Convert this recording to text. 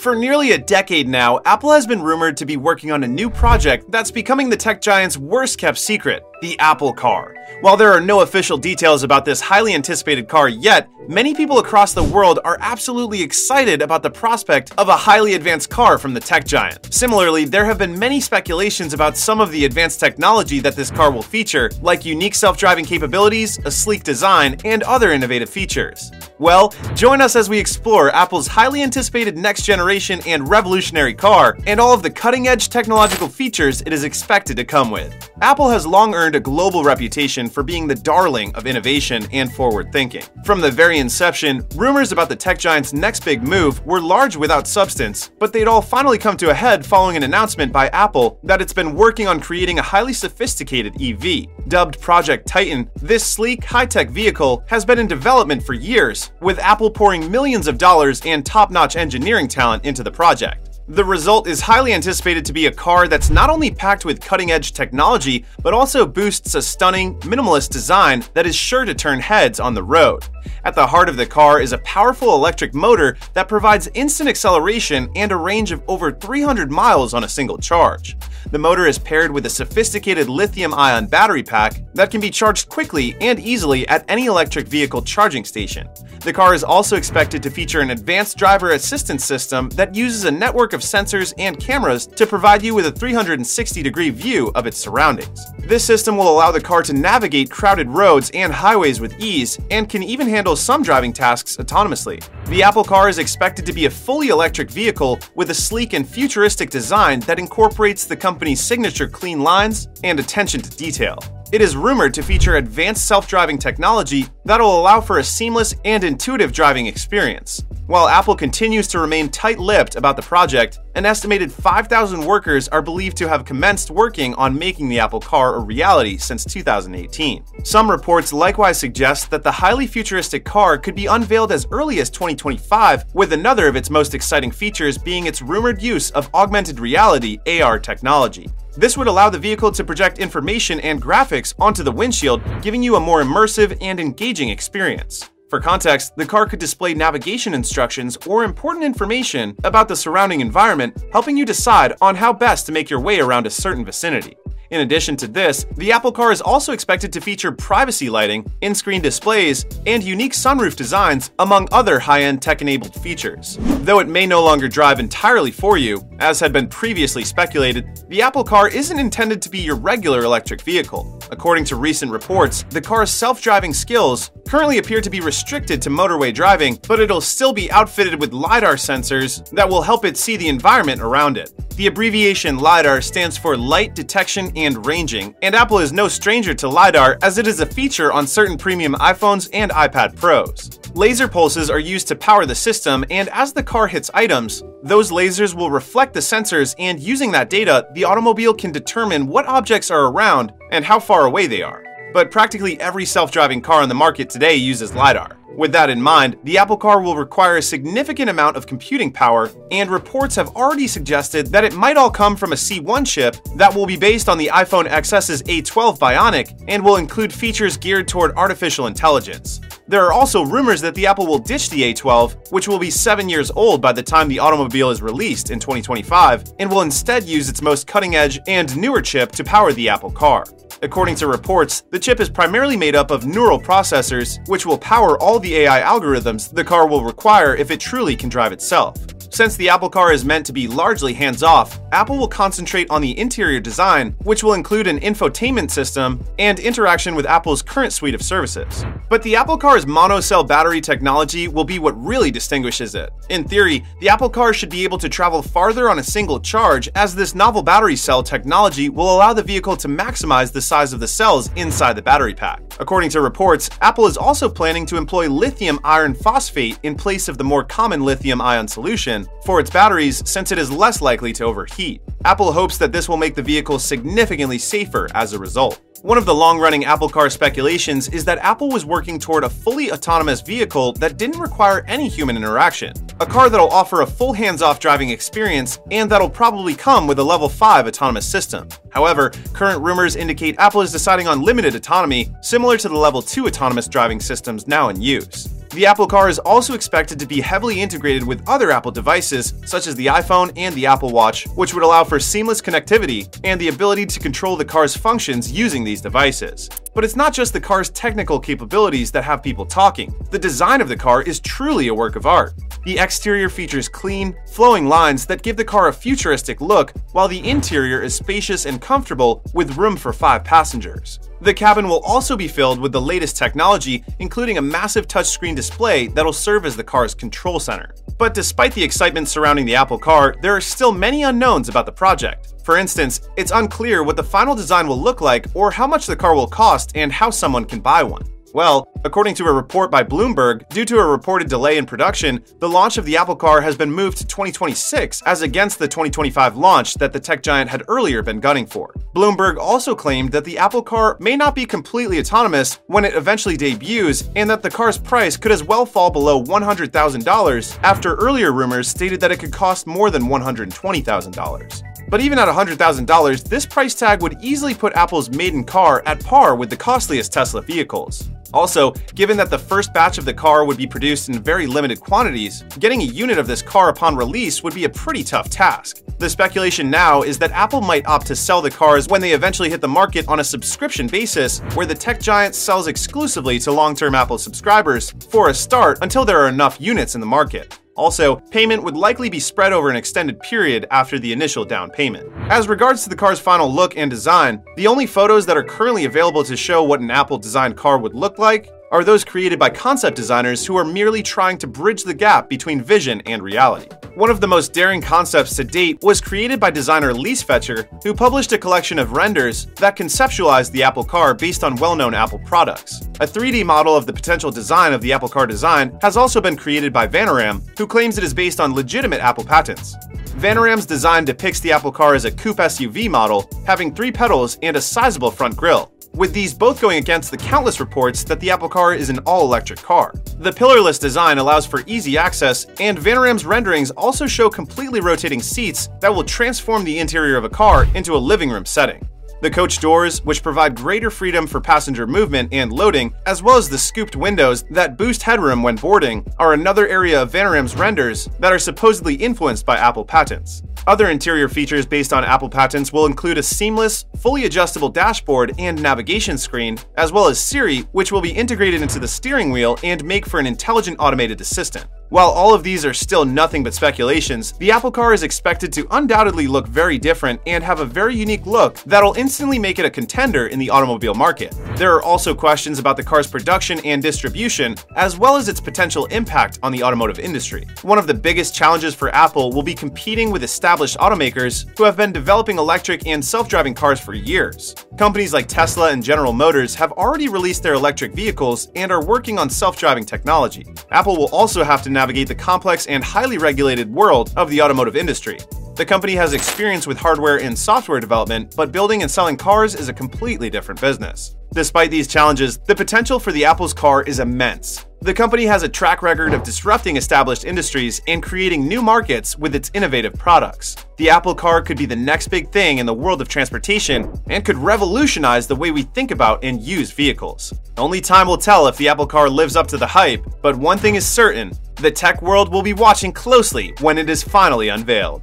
For nearly a decade now, Apple has been rumored to be working on a new project that's becoming the tech giant's worst kept secret the Apple Car. While there are no official details about this highly anticipated car yet, many people across the world are absolutely excited about the prospect of a highly advanced car from the tech giant. Similarly, there have been many speculations about some of the advanced technology that this car will feature, like unique self-driving capabilities, a sleek design, and other innovative features. Well, join us as we explore Apple's highly anticipated next generation and revolutionary car, and all of the cutting-edge technological features it is expected to come with. Apple has long earned a global reputation for being the darling of innovation and forward thinking. From the very inception, rumors about the tech giant's next big move were large without substance, but they'd all finally come to a head following an announcement by Apple that it's been working on creating a highly sophisticated EV. Dubbed Project Titan, this sleek, high-tech vehicle has been in development for years, with Apple pouring millions of dollars and top-notch engineering talent into the project. The result is highly anticipated to be a car that's not only packed with cutting edge technology, but also boosts a stunning, minimalist design that is sure to turn heads on the road. At the heart of the car is a powerful electric motor that provides instant acceleration and a range of over 300 miles on a single charge. The motor is paired with a sophisticated lithium ion battery pack that can be charged quickly and easily at any electric vehicle charging station. The car is also expected to feature an advanced driver assistance system that uses a network of sensors and cameras to provide you with a 360 degree view of its surroundings. This system will allow the car to navigate crowded roads and highways with ease and can even handle some driving tasks autonomously. The Apple Car is expected to be a fully electric vehicle with a sleek and futuristic design that incorporates the company's signature clean lines and attention to detail. It is rumored to feature advanced self-driving technology that'll allow for a seamless and intuitive driving experience. While Apple continues to remain tight-lipped about the project, an estimated 5,000 workers are believed to have commenced working on making the Apple Car a reality since 2018. Some reports likewise suggest that the highly futuristic car could be unveiled as early as 2025, with another of its most exciting features being its rumored use of augmented reality AR technology. This would allow the vehicle to project information and graphics onto the windshield, giving you a more immersive and engaging experience. For context, the car could display navigation instructions or important information about the surrounding environment, helping you decide on how best to make your way around a certain vicinity. In addition to this, the Apple Car is also expected to feature privacy lighting, in-screen displays, and unique sunroof designs, among other high-end tech-enabled features. Though it may no longer drive entirely for you, as had been previously speculated, the Apple Car isn't intended to be your regular electric vehicle. According to recent reports, the car's self-driving skills currently appear to be restricted to motorway driving, but it'll still be outfitted with LiDAR sensors that will help it see the environment around it. The abbreviation LiDAR stands for Light Detection and Ranging, and Apple is no stranger to LiDAR as it is a feature on certain premium iPhones and iPad Pros. Laser pulses are used to power the system, and as the car hits items, those lasers will reflect the sensors, and using that data, the automobile can determine what objects are around and how far away they are. But practically every self-driving car on the market today uses LiDAR. With that in mind, the Apple Car will require a significant amount of computing power, and reports have already suggested that it might all come from a C1 chip that will be based on the iPhone XS's A12 Bionic and will include features geared toward artificial intelligence. There are also rumors that the Apple will ditch the A12, which will be 7 years old by the time the automobile is released in 2025, and will instead use its most cutting edge and newer chip to power the Apple Car. According to reports, the chip is primarily made up of neural processors, which will power all the AI algorithms the car will require if it truly can drive itself. Since the Apple Car is meant to be largely hands-off, Apple will concentrate on the interior design, which will include an infotainment system and interaction with Apple's current suite of services. But the Apple Car's monocell battery technology will be what really distinguishes it. In theory, the Apple Car should be able to travel farther on a single charge as this novel battery cell technology will allow the vehicle to maximize the size of the cells inside the battery pack. According to reports, Apple is also planning to employ lithium iron phosphate in place of the more common lithium ion solution for its batteries since it is less likely to overheat. Apple hopes that this will make the vehicle significantly safer as a result. One of the long-running Apple Car speculations is that Apple was working toward a fully autonomous vehicle that didn't require any human interaction. A car that'll offer a full hands-off driving experience and that'll probably come with a level 5 autonomous system. However, current rumors indicate Apple is deciding on limited autonomy, similar to the level 2 autonomous driving systems now in use. The Apple Car is also expected to be heavily integrated with other Apple devices, such as the iPhone and the Apple Watch, which would allow for seamless connectivity and the ability to control the car's functions using these devices. But it's not just the car's technical capabilities that have people talking. The design of the car is truly a work of art. The exterior features clean, flowing lines that give the car a futuristic look, while the interior is spacious and comfortable with room for five passengers. The cabin will also be filled with the latest technology, including a massive touchscreen display that'll serve as the car's control center. But despite the excitement surrounding the Apple Car, there are still many unknowns about the project. For instance, it's unclear what the final design will look like or how much the car will cost and how someone can buy one. Well, according to a report by Bloomberg, due to a reported delay in production, the launch of the Apple Car has been moved to 2026 as against the 2025 launch that the tech giant had earlier been gunning for. Bloomberg also claimed that the Apple Car may not be completely autonomous when it eventually debuts and that the car's price could as well fall below $100,000 after earlier rumors stated that it could cost more than $120,000. But even at $100,000, this price tag would easily put Apple's maiden car at par with the costliest Tesla vehicles. Also, given that the first batch of the car would be produced in very limited quantities, getting a unit of this car upon release would be a pretty tough task. The speculation now is that Apple might opt to sell the cars when they eventually hit the market on a subscription basis, where the tech giant sells exclusively to long term Apple subscribers for a start until there are enough units in the market. Also, payment would likely be spread over an extended period after the initial down payment. As regards to the car's final look and design, the only photos that are currently available to show what an Apple designed car would look like are those created by concept designers who are merely trying to bridge the gap between vision and reality. One of the most daring concepts to date was created by designer Lise Fetcher, who published a collection of renders that conceptualized the Apple Car based on well-known Apple products. A 3D model of the potential design of the Apple Car design has also been created by Vanaram, who claims it is based on legitimate Apple patents. Vanaram's design depicts the Apple Car as a coupe SUV model, having three pedals and a sizable front grille with these both going against the countless reports that the Apple Car is an all-electric car. The pillarless design allows for easy access, and Vanoram's renderings also show completely rotating seats that will transform the interior of a car into a living room setting. The coach doors, which provide greater freedom for passenger movement and loading, as well as the scooped windows that boost headroom when boarding, are another area of Vanoram's renders that are supposedly influenced by Apple patents. Other interior features based on Apple patents will include a seamless, fully adjustable dashboard and navigation screen, as well as Siri, which will be integrated into the steering wheel and make for an intelligent automated assistant. While all of these are still nothing but speculations, the Apple Car is expected to undoubtedly look very different and have a very unique look that'll instantly make it a contender in the automobile market. There are also questions about the car's production and distribution, as well as its potential impact on the automotive industry. One of the biggest challenges for Apple will be competing with established automakers who have been developing electric and self-driving cars for years. Companies like Tesla and General Motors have already released their electric vehicles and are working on self-driving technology. Apple will also have to navigate the complex and highly regulated world of the automotive industry. The company has experience with hardware and software development, but building and selling cars is a completely different business. Despite these challenges, the potential for the Apple's car is immense. The company has a track record of disrupting established industries and creating new markets with its innovative products. The Apple Car could be the next big thing in the world of transportation and could revolutionize the way we think about and use vehicles. Only time will tell if the Apple Car lives up to the hype, but one thing is certain the tech world will be watching closely when it is finally unveiled.